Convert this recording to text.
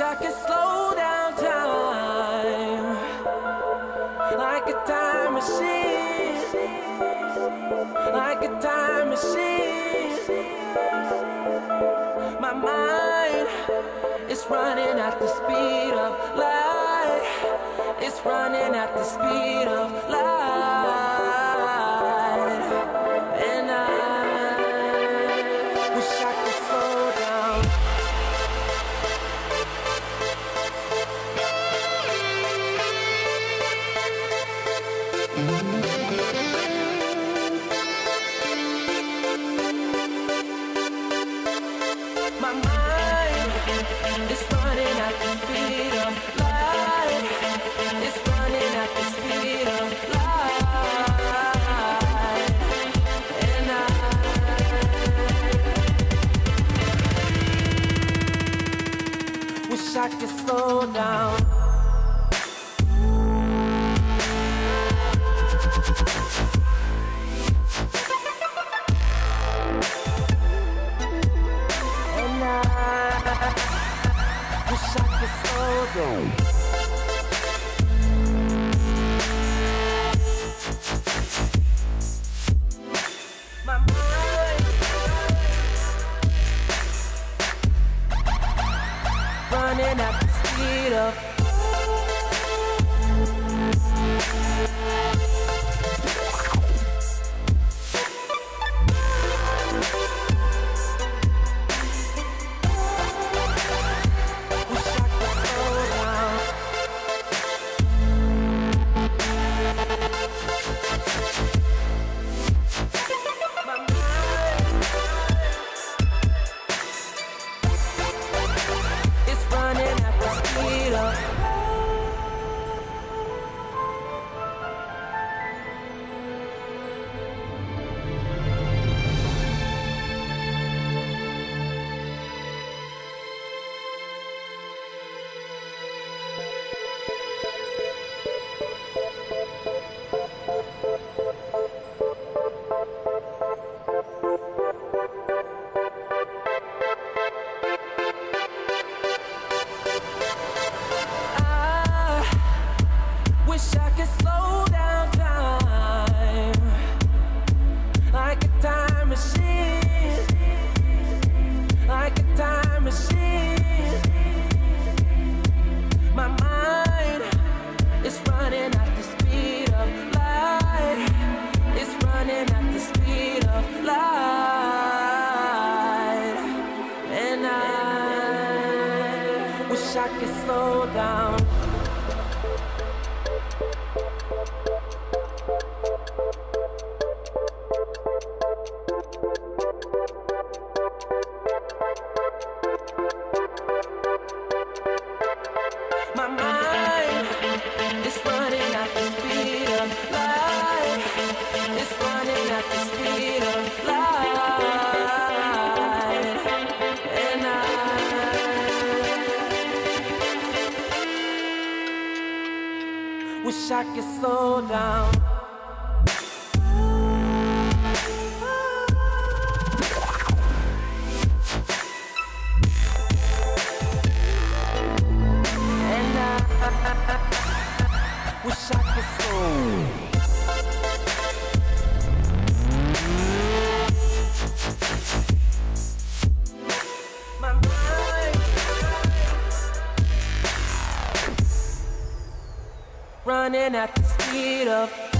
wish I could slow down time like a time machine, like a time machine. My mind is running at the speed of light. It's running at the speed of light. wish I could slow down. yourself. Wish I could slow down. I could slow down. running at the speed of